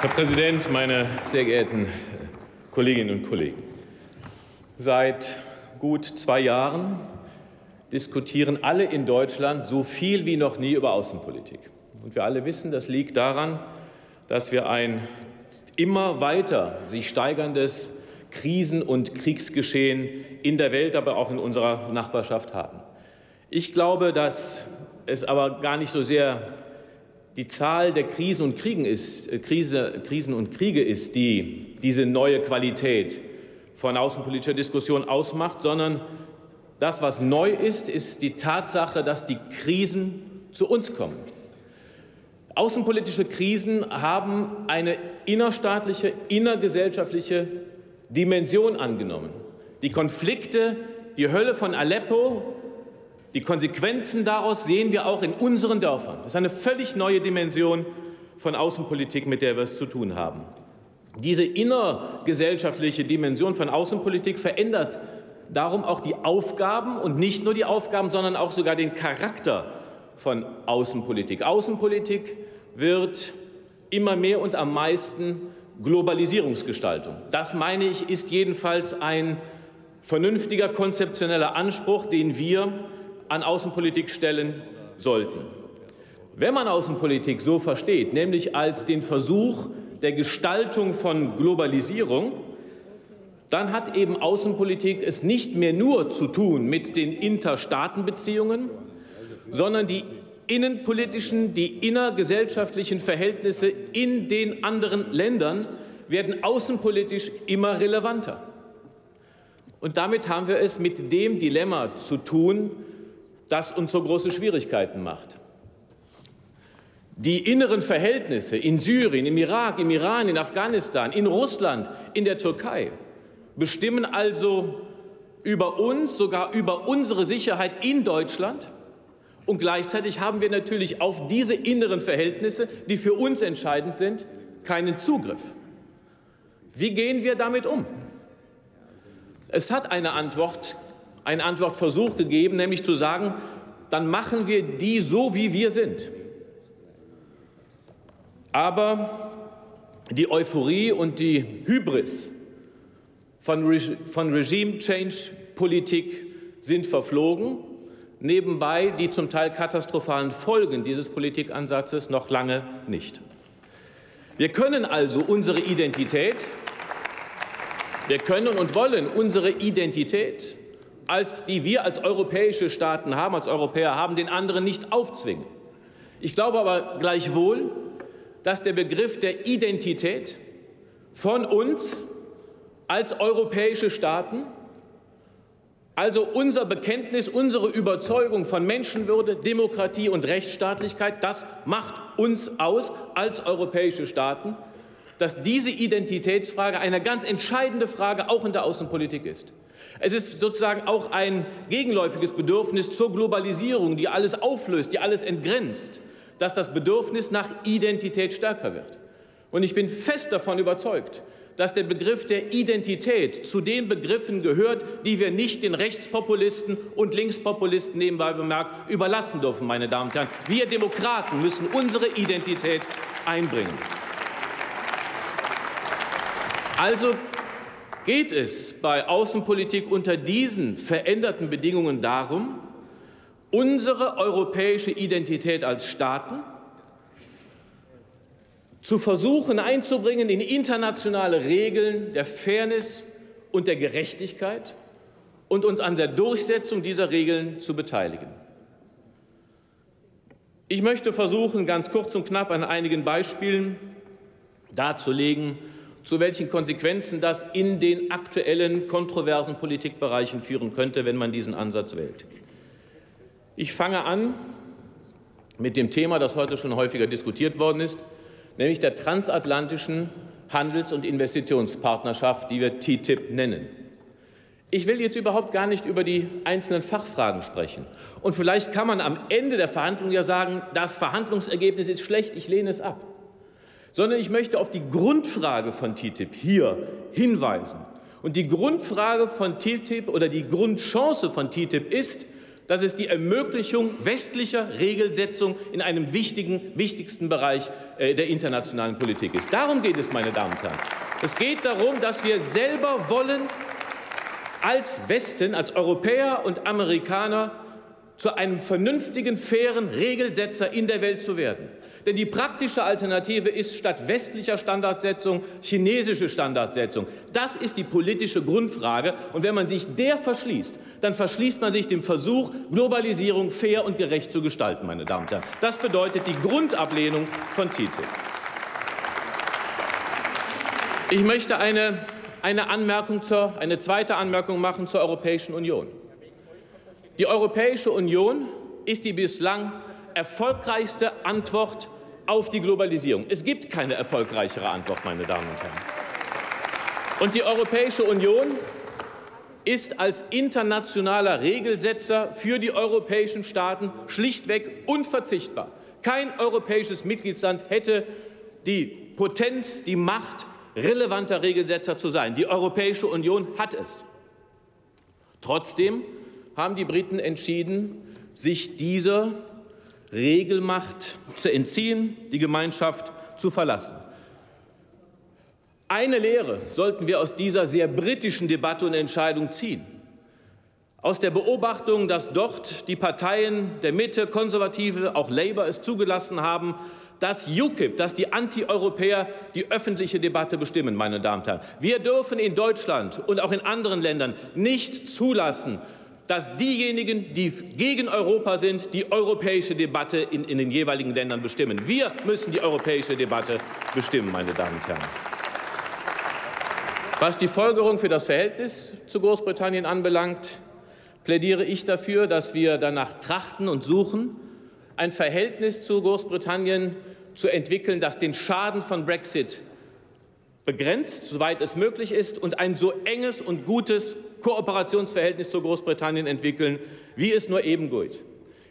Herr Präsident, meine sehr geehrten Kolleginnen und Kollegen! Seit gut zwei Jahren diskutieren alle in Deutschland so viel wie noch nie über Außenpolitik. Und wir alle wissen, das liegt daran, dass wir ein immer weiter sich steigerndes Krisen- und Kriegsgeschehen in der Welt, aber auch in unserer Nachbarschaft haben. Ich glaube, dass es aber gar nicht so sehr die Zahl der Krisen und, Kriegen ist, äh, Krise, Krisen und Kriege ist, die diese neue Qualität von außenpolitischer Diskussion ausmacht, sondern das, was neu ist, ist die Tatsache, dass die Krisen zu uns kommen. Außenpolitische Krisen haben eine innerstaatliche, innergesellschaftliche Dimension angenommen. Die Konflikte, die Hölle von Aleppo, die Konsequenzen daraus sehen wir auch in unseren Dörfern. Das ist eine völlig neue Dimension von Außenpolitik, mit der wir es zu tun haben. Diese innergesellschaftliche Dimension von Außenpolitik verändert darum auch die Aufgaben und nicht nur die Aufgaben, sondern auch sogar den Charakter von Außenpolitik. Außenpolitik wird immer mehr und am meisten Globalisierungsgestaltung. Das meine ich, ist jedenfalls ein vernünftiger konzeptioneller Anspruch, den wir an Außenpolitik stellen sollten. Wenn man Außenpolitik so versteht, nämlich als den Versuch der Gestaltung von Globalisierung, dann hat eben Außenpolitik es nicht mehr nur zu tun mit den Interstaatenbeziehungen, sondern die innenpolitischen, die innergesellschaftlichen Verhältnisse in den anderen Ländern werden außenpolitisch immer relevanter. Und damit haben wir es mit dem Dilemma zu tun, das uns so große Schwierigkeiten macht. Die inneren Verhältnisse in Syrien, im Irak, im Iran, in Afghanistan, in Russland, in der Türkei bestimmen also über uns, sogar über unsere Sicherheit in Deutschland. Und gleichzeitig haben wir natürlich auf diese inneren Verhältnisse, die für uns entscheidend sind, keinen Zugriff. Wie gehen wir damit um? Es hat eine Antwort, einen Antwortversuch gegeben, nämlich zu sagen, dann machen wir die so, wie wir sind. Aber die Euphorie und die Hybris von, Re von Regime-Change-Politik sind verflogen, nebenbei die zum Teil katastrophalen Folgen dieses Politikansatzes noch lange nicht. Wir können also unsere Identität, wir können und wollen unsere Identität, als die wir als europäische Staaten haben, als Europäer haben, den anderen nicht aufzwingen. Ich glaube aber gleichwohl, dass der Begriff der Identität von uns als europäische Staaten, also unser Bekenntnis, unsere Überzeugung von Menschenwürde, Demokratie und Rechtsstaatlichkeit, das macht uns aus als europäische Staaten, dass diese Identitätsfrage eine ganz entscheidende Frage auch in der Außenpolitik ist. Es ist sozusagen auch ein gegenläufiges Bedürfnis zur Globalisierung, die alles auflöst, die alles entgrenzt, dass das Bedürfnis nach Identität stärker wird. Und ich bin fest davon überzeugt, dass der Begriff der Identität zu den Begriffen gehört, die wir nicht den Rechtspopulisten und Linkspopulisten nebenbei bemerkt überlassen dürfen, meine Damen und Herren. Wir Demokraten müssen unsere Identität einbringen. Also geht es bei Außenpolitik unter diesen veränderten Bedingungen darum, unsere europäische Identität als Staaten zu versuchen einzubringen in internationale Regeln der Fairness und der Gerechtigkeit und uns an der Durchsetzung dieser Regeln zu beteiligen. Ich möchte versuchen, ganz kurz und knapp an einigen Beispielen darzulegen, zu welchen Konsequenzen das in den aktuellen kontroversen Politikbereichen führen könnte, wenn man diesen Ansatz wählt. Ich fange an mit dem Thema, das heute schon häufiger diskutiert worden ist, nämlich der transatlantischen Handels- und Investitionspartnerschaft, die wir TTIP nennen. Ich will jetzt überhaupt gar nicht über die einzelnen Fachfragen sprechen. Und vielleicht kann man am Ende der Verhandlungen ja sagen, das Verhandlungsergebnis ist schlecht, ich lehne es ab. Sondern ich möchte auf die Grundfrage von TTIP hier hinweisen. Und die Grundfrage von TTIP oder die Grundchance von TTIP ist, Das ist die Ermöglichung westlicher Regelsetzung in einem wichtigen, wichtigsten Bereich äh, der internationalen Politik ist. Darum geht es, meine Damen und Herren. Es geht darum, dass wir selber wollen, als Westen, als Europäer und Amerikaner zu einem vernünftigen, fairen Regelsetzer in der Welt zu werden. Denn die praktische Alternative ist statt westlicher Standardsetzung chinesische Standardsetzung. Das ist die politische Grundfrage. Und wenn man sich der verschließt, dann verschließt man sich dem Versuch, Globalisierung fair und gerecht zu gestalten, meine Damen und Herren. Das bedeutet die Grundablehnung von TTIP. Ich möchte eine, eine, Anmerkung zur, eine zweite Anmerkung machen zur Europäischen Union. Die Europäische Union ist die bislang erfolgreichste Antwort auf die Globalisierung. Es gibt keine erfolgreichere Antwort, meine Damen und Herren. Und die Europäische Union ist als internationaler Regelsetzer für die europäischen Staaten schlichtweg unverzichtbar. Kein europäisches Mitgliedsland hätte die Potenz, die Macht, relevanter Regelsetzer zu sein. Die Europäische Union hat es. Trotzdem haben die Briten entschieden, sich dieser Regelmacht zu entziehen, die Gemeinschaft zu verlassen. Eine Lehre sollten wir aus dieser sehr britischen Debatte und Entscheidung ziehen. Aus der Beobachtung, dass dort die Parteien der Mitte, Konservative, auch Labour es zugelassen haben, dass UKIP, dass die Anti-Europäer die öffentliche Debatte bestimmen, meine Damen und Herren. Wir dürfen in Deutschland und auch in anderen Ländern nicht zulassen, dass diejenigen, die gegen Europa sind, die europäische Debatte in, in, den jeweiligen Ländern bestimmen. Wir müssen die europäische Debatte bestimmen, meine Damen und Herren. Was die Folgerung für das Verhältnis zu Großbritannien anbelangt, plädiere ich dafür, dass wir danach trachten und suchen, ein Verhältnis zu Großbritannien zu entwickeln, das den Schaden von Brexit begrenzt, soweit es möglich ist, und ein so enges und gutes Kooperationsverhältnis zu Großbritannien entwickeln, wie es nur eben geht.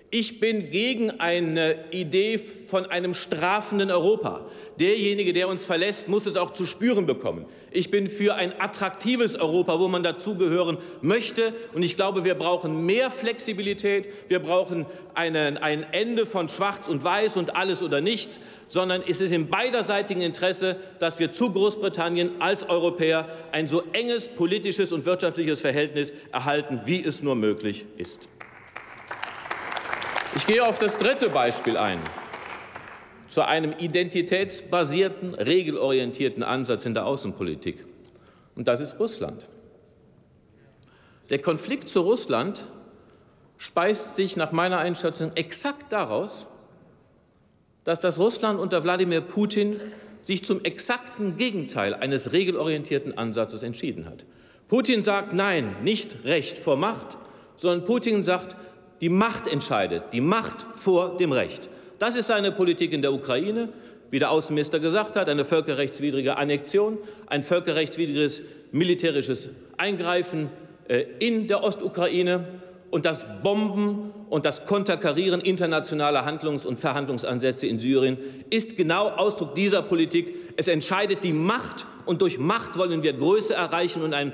Ich bin gegen eine Idee von einem strafenden Europa. Derjenige, der uns verlässt, muss es auch zu spüren bekommen. Ich bin für ein attraktives Europa, wo man dazugehören möchte. Und ich glaube, wir brauchen mehr Flexibilität. Wir brauchen einen, ein Ende von Schwarz und Weiß und alles oder nichts, sondern es ist im beiderseitigen Interesse, dass wir zu Großbritannien als Europäer ein so enges politisches und wirtschaftliches Verhältnis erhalten, wie es nur möglich ist. Ich gehe auf das dritte Beispiel ein, zu einem identitätsbasierten, regelorientierten Ansatz in der Außenpolitik. Und das ist Russland. Der Konflikt zu Russland speist sich nach meiner Einschätzung exakt daraus, dass das Russland unter Wladimir Putin sich zum exakten Gegenteil eines regelorientierten Ansatzes entschieden hat. Putin sagt Nein, nicht Recht vor Macht, sondern Putin sagt, die Macht entscheidet, die Macht vor dem Recht. Das ist seine Politik in der Ukraine, wie der Außenminister gesagt hat, eine völkerrechtswidrige Annexion, ein völkerrechtswidriges militärisches Eingreifen äh, in der Ostukraine und das Bomben und das Konterkarieren internationaler Handlungs- und Verhandlungsansätze in Syrien ist genau Ausdruck dieser Politik. Es entscheidet die Macht und durch Macht wollen wir Größe erreichen und ein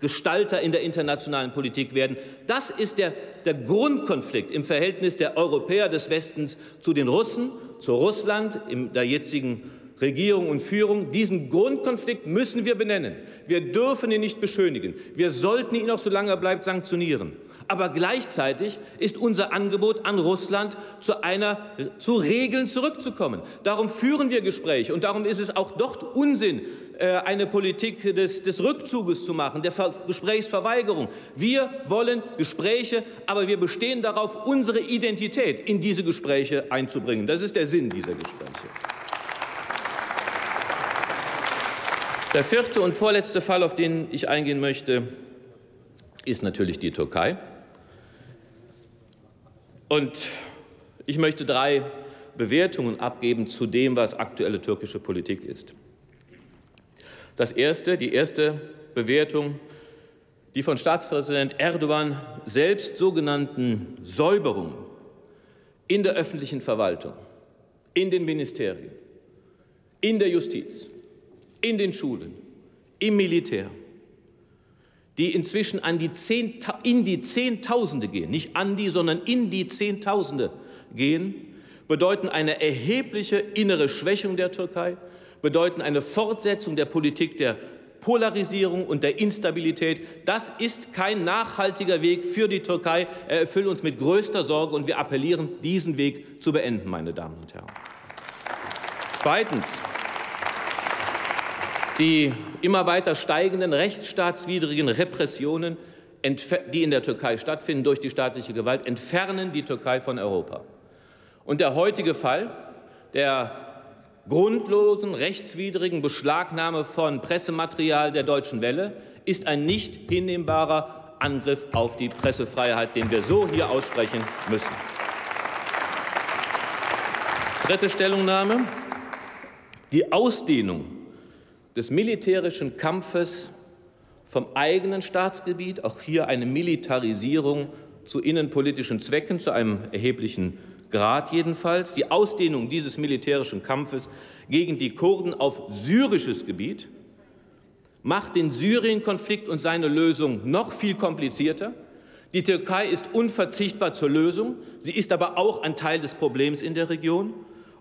Gestalter in der internationalen Politik werden. Das ist der, der Grundkonflikt im Verhältnis der Europäer des Westens zu den Russen, zu Russland, in der jetzigen Regierung und Führung. Diesen Grundkonflikt müssen wir benennen. Wir dürfen ihn nicht beschönigen. Wir sollten ihn auch, solange er bleibt, sanktionieren. Aber gleichzeitig ist unser Angebot an Russland, zu, einer, zu Regeln zurückzukommen. Darum führen wir Gespräche und darum ist es auch dort Unsinn, eine Politik des, des Rückzuges zu machen, der Ver Gesprächsverweigerung. Wir wollen Gespräche, aber wir bestehen darauf, unsere Identität in diese Gespräche einzubringen. Das ist der Sinn dieser Gespräche. Der vierte und vorletzte Fall, auf den ich eingehen möchte, ist natürlich die Türkei. Und ich möchte drei Bewertungen abgeben zu dem, was aktuelle türkische Politik ist. Das erste, die erste Bewertung, die von Staatspräsident Erdogan selbst sogenannten Säuberungen in der öffentlichen Verwaltung, in den Ministerien, in der Justiz, in den Schulen, im Militär, die inzwischen an die in die Zehntausende gehen, nicht an die, sondern in die Zehntausende gehen, bedeuten eine erhebliche innere Schwächung der Türkei, bedeuten eine Fortsetzung der Politik der Polarisierung und der Instabilität. Das ist kein nachhaltiger Weg für die Türkei. Er erfüllt uns mit größter Sorge und wir appellieren, diesen Weg zu beenden, meine Damen und Herren. Zweitens. Die immer weiter steigenden rechtsstaatswidrigen Repressionen, die in der Türkei stattfinden durch die staatliche Gewalt, entfernen die Türkei von Europa. Und der heutige Fall der grundlosen, rechtswidrigen Beschlagnahme von Pressematerial der Deutschen Welle ist ein nicht hinnehmbarer Angriff auf die Pressefreiheit, den wir so hier aussprechen müssen. Dritte Stellungnahme. Die Ausdehnung des militärischen Kampfes vom eigenen Staatsgebiet, auch hier eine Militarisierung zu innenpolitischen Zwecken, zu einem erheblichen Grad jedenfalls, die Ausdehnung dieses militärischen Kampfes gegen die Kurden auf syrisches Gebiet macht den Syrien-Konflikt und seine Lösung noch viel komplizierter. Die Türkei ist unverzichtbar zur Lösung, sie ist aber auch ein Teil des Problems in der Region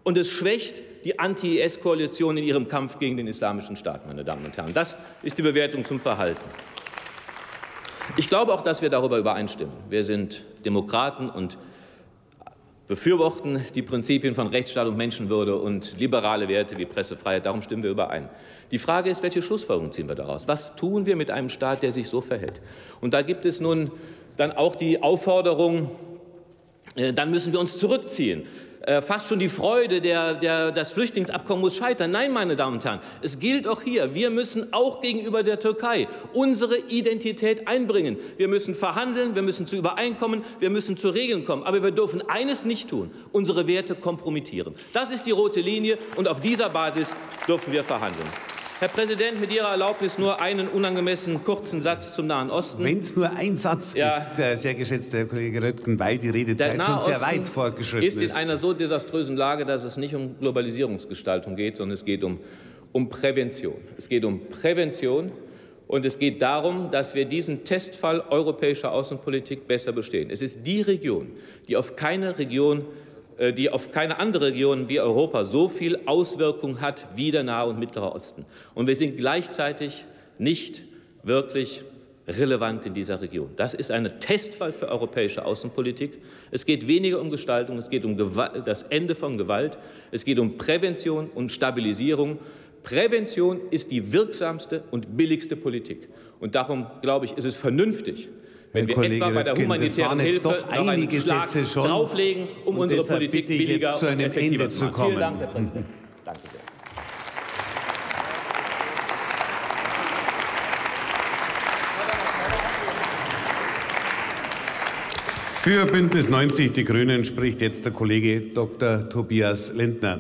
und es schwächt die Anti-IS-Koalition in ihrem Kampf gegen den Islamischen Staat, meine Damen und Herren. Das ist die Bewertung zum Verhalten. Ich glaube auch, dass wir darüber übereinstimmen. Wir sind Demokraten und befürworten die Prinzipien von Rechtsstaat und Menschenwürde und liberale Werte wie Pressefreiheit. Darum stimmen wir überein. Die Frage ist, welche Schlussfolgerungen ziehen wir daraus? Was tun wir mit einem Staat, der sich so verhält? Und da gibt es nun dann auch die Aufforderung, äh, dann müssen wir uns zurückziehen. Äh, fast schon die Freude, der, der, das Flüchtlingsabkommen muss scheitern. Nein, meine Damen und Herren, es gilt auch hier, wir müssen auch gegenüber der Türkei unsere Identität einbringen. Wir müssen verhandeln, wir müssen zu Übereinkommen, wir müssen zu Regeln kommen. Aber wir dürfen eines nicht tun, unsere Werte kompromittieren. Das ist die rote Linie und auf dieser Basis dürfen wir verhandeln. Herr Präsident, mit Ihrer Erlaubnis nur einen unangemessen kurzen Satz zum Nahen Osten. Wenn es nur ein Satz ja. ist, äh, sehr geschätzter Herr Kollege Röttgen, weil die Redezeit schon sehr weit fortgeschritten ist. ist in einer so desaströsen Lage, dass es nicht um Globalisierungsgestaltung geht, sondern es geht um, um Prävention. Es geht um Prävention und es geht darum, dass wir diesen Testfall europäischer Außenpolitik besser bestehen. Es ist die Region, die auf keine Region die auf keine andere Region wie Europa so viel Auswirkung hat wie der Nahe und Mittlere Osten. Und wir sind gleichzeitig nicht wirklich relevant in dieser Region. Das ist ein Testfall für europäische Außenpolitik. Es geht weniger um Gestaltung, es geht um Gewalt, das Ende von Gewalt, es geht um Prävention und Stabilisierung. Prävention ist die wirksamste und billigste Politik. Und darum, glaube ich, ist es vernünftig, wenn wir Kollege etwa bei der humanitären Hilfe doch noch einen Schlag Sätze schon. drauflegen, um und unsere Politik billiger zu einem und effektiver Ende zu kommen. Vielen Dank, Herr Präsident. Danke sehr. Für Bündnis 90 Die Grünen spricht jetzt der Kollege Dr. Tobias Lindner.